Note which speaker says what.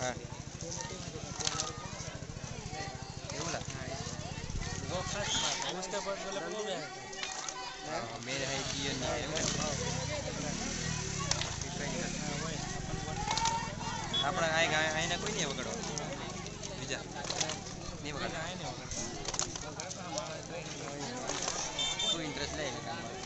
Speaker 1: હા. મેળ હૈ કિયો ના આપણા આઈ આઈને કોઈ નહીં વગાડવા. બીજા. નહીં વગાડવા